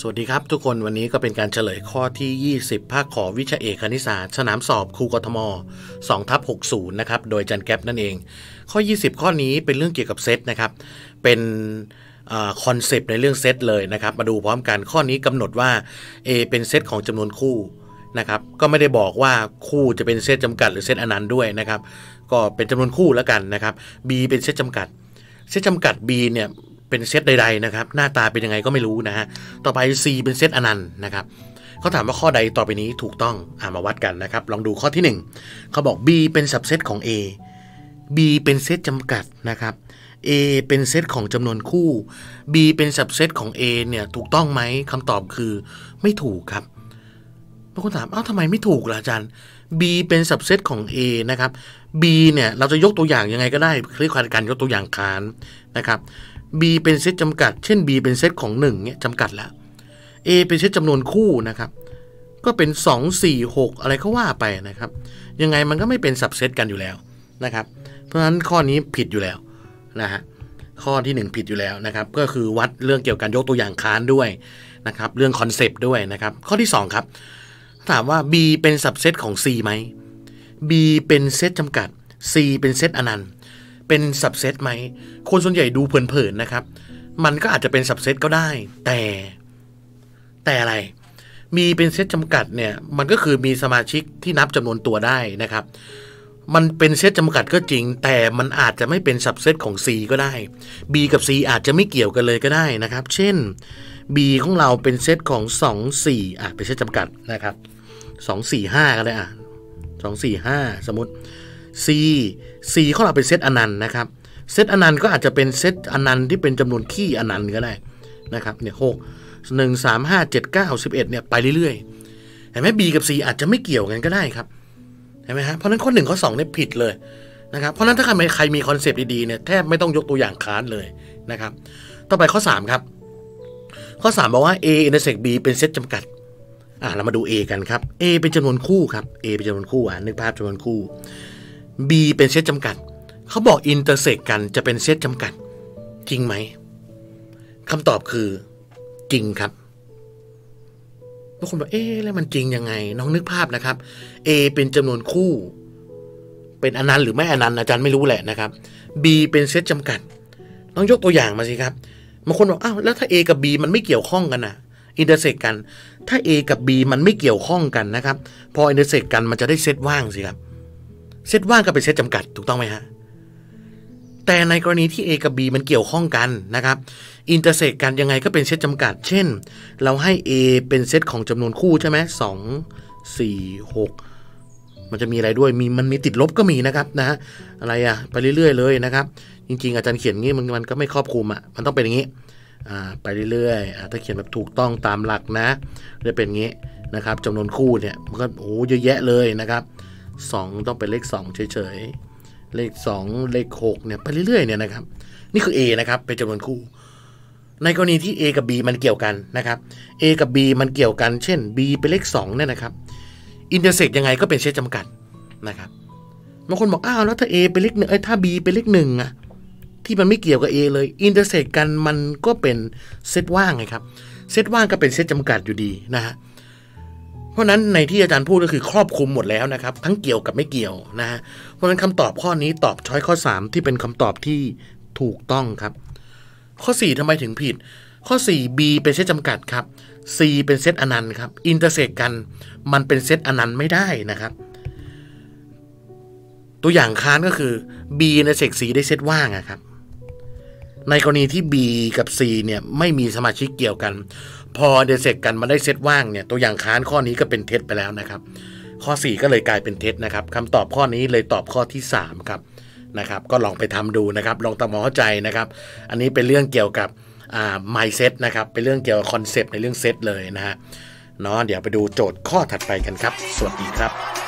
สวัสดีครับทุกคนวันนี้ก็เป็นการเฉลยข้อที่ 20 ภาค ข วิชาเอกคณิตศาสตร์สนามสอบครูกทม2ทับ60 นะครับ โดยจารย์แก๊ปนั่นเอง ข้อ 20 ข้อนี้เป็นเรื่องเกี่ยวกับเซตนะครับ เป็น concept ในเรื่องเซตเลยนะครับ มาดูพร้อมกันข้อนี้กำหนดว่า A เป็นเซตของจำนวนคู่นะครับ ก็ไม่ได้บอกว่าคู่จะเป็นเซตจำกัดหรือเซตอนันต์ด้วยนะครับ ก็เป็นจำนวนคู่แล้วกันนะครับ B เป็นเซตจำกัด เซตจำกัด B เนี่ย เป็นเซตใดๆนะครับ หน้าตาเป็นยังไงก็ไม่รู้นะฮะ ต่อไป C เป็นเซตอนันต์นะครับเขาถามว่าข้อใดต่อไปนี้ถูกต้องอามาวัดกันนะครับ ลองดูข้อที่ 1 เขาบอก B เป็นสับเซตของ A B เป็นเซตจำกัดนะครับ A เป็นเซตของจำนวนคู่ B เป็นสับเซตของ A เนี่ยถูกต้องไหมคำตอบคือไม่ถูกครับบางคนถาม เอ้าทำไมไม่ถูกล่ะอาจารย์ B เป็นสับเซตของ A นะครับ B เนี่ย เราจะยกตัวอย่างยังไงก็ได้เรียกว่าการยกตัวอย่างค้านนะครับ B เป็นเซตจำกัด เช่น B เป็นเซตของ1เนี่ยจำกัดแล้ว A เป็นเซตจำนวนคู่นะครับ ก็เป็น 2 4 6 อะไรก็ว่าไปนะครับ ยังไงมันก็ไม่เป็นสับเซตกันอยู่แล้วนะครับ เพราะฉะนั้นข้อนี้ผิดอยู่แล้วนะฮะข้อที่ 1 ผิดอยู่แล้วนะครับ ก็คือวัดเรื่องเกี่ยวกับยกตัวอย่างค้านด้วยนะครับ เรื่อง concept ด้วยนะครับ ข้อที่ 2 ครับ ถามว่า B เป็นสับเซตของ C ไหม B เป็นเซตจำกัด C เป็นเซตอนันต์ เป็นสับเซตไหม คนส่วนใหญ่ดูเพลินๆนะครับ มันก็อาจจะเป็นสับเซตก็ได้ แต่แต่อะไร มีเป็นเซตจำกัดเนี่ย มันก็คือมีสมาชิกที่นับจำนวนตัวได้นะครับ มันเป็นเซตจำกัดก็จริง แต่มันอาจจะไม่เป็นสับเซตของ C ก็ได้ B กับ C อาจจะไม่เกี่ยวกันเลยก็ได้นะครับ เช่น B ของเราเป็นเซตของ 2 4อะเป็นเซตจำกัดนะครับ 2 4 5ก็ได้อะ2 4 5 สมมติ C C ของเราเป็นเซตอนันต์นะครับเซตอนันต์ก็อาจจะเป็นเซตอนันต์ที่เป็นจำนวนคี่อนันต์ก็ได้นะครับเนี่ยหกหนึ่งสามห้าเจ็ดเก้าสิบเอ็ดเนี่ยไปเรื่อยๆเห็นไหม B กับ C อาจจะไม่เกี่ยวกันก็ได้ครับเห็นไหมฮะเพราะนั้นข้อหนึ่งข้อสองเนี่ยผิดเลยนะครับเพราะนั้นถ้าใครใครมี concept ดีๆเนี่ยแทบไม่ต้องยกตัวอย่างค้านเลยนะครับต่อไปข้อสามครับ ข้อสามบอกว่า A intersect B เป็นเซตจำกัดอะเรามาดู A กันครับ A เป็นจำนวนคู่ครับ A เป็นจำนวนคู่อะนึกภาพจำนวนคู่ B เป็นเซตจำกัด เขาบอก intersect กันจะเป็นเซตจำกัด จริงไหมคำตอบคือ จริงครับบางคนบอกเอ๊ะแล้วมันจริงยังไง น้องนึกภาพนะครับ A เป็นจำนวนคู่ เป็นอนันต์หรือไม่อนันต์อาจารย์ไม่รู้แหละนะครับ B เป็นเซตจำกัดต้องยกตัวอย่างมาสิครับบางคนบอกอ้าวแล้วถ้า A กับ B มันไม่เกี่ยวข้องกันนะ intersect กัน ถ้า A กับ B มันไม่เกี่ยวข้องกันนะครับ พอ intersect กันมันจะได้เซตว่างสิครับ เซตว่างก็เป็นเซตจำกัดถูกต้องไหมฮะแต่ในกรณีที่ A กับ B มันเกี่ยวข้องกันนะครับ intersect กันยังไงก็เป็นเซตจำกัด เช่น เราให้ A เป็นเซตของจำนวนคู่ใช่ไหมสองสี่หกมันจะมีอะไรด้วยมีมันมีติดลบก็มีนะครับนะฮะอะไรอะไปเรื่อยๆเลยนะครับ จริง ๆ อาจารย์เขียนงี้มันมันก็ไม่ครอบคลุมอะมันต้องเป็นอย่างนี้อ่าไปเรื่อยๆถ้าเขียนแบบถูกต้องตามหลักนะจะเป็นงี้นะครับจำนวนคู่เนี่ยมันก็โอ้เยอะแยะเลยนะครับ 2 ต้องเป็นเลข 2 เฉยๆ เลข 2 เลข 6 เนี่ย ไปเรื่อยๆ เนี่ยนะครับ นี่คือ A นะครับ เป็นจำนวนคู่ ในกรณีที่ A กับ B มันเกี่ยวกันนะครับ A กับ B มันเกี่ยวกัน เช่น B เป็นเลข 2 เนี่ยนะครับ intersect ยังไงก็เป็นเซตจำกัดนะครับ บางคนบอก อ้าว แล้วถ้า A เป็นเลขหนึ่งเอ้ย ถ้า B เป็นเลขหนึ่งอะที่มันไม่เกี่ยวกับ A เลย intersect กันมันก็เป็นเซตว่างไงครับ เซตว่างก็เป็นเซตจำกัดอยู่ดีนะฮะเพราะนั้นในที่อาจารย์พูดก็คือครอบคลุมหมดแล้วนะครับ ทั้งเกี่ยวกับไม่เกี่ยวนะฮะเพราะนั้นคำตอบข้อนี้ตอบ choice ข้อ 3 ที่เป็นคำตอบที่ถูกต้องครับ ข้อ 4ทำไมถึงผิด ข้อ 4 B เป็นเซตจำกัดครับ C เป็นเซตอนันต์ครับ intersect กันมันเป็นเซตอนันต์ไม่ได้นะครับ ตัวอย่างค้านก็คือ B intersect C ได้เซตว่างอะครับในกรณีที่ B กับ C เนี่ยไม่มีสมาชิกเดียวกัน พอ intersect กันมาได้เซตว่างเนี่ยตัวอย่างค้านข้อนี้ก็เป็นเท็จไปแล้วนะครับ ข้อ 4 ก็เลยกลายเป็นเท็จนะครับคำตอบข้อนี้เลยตอบข้อที่ 3 ครับนะครับ ก็ลองไปทำดูนะครับ ลองตามเข้าใจนะครับ อันนี้เป็นเรื่องเกี่ยวกับอ่า mindset นะครับ เป็นเรื่องเกี่ยวกับคอนเซปต์ในเรื่องเซตเลยนะฮะเนาะเดี๋ยวไปดูโจทย์ข้อถัดไปกันครับ สวัสดีครับ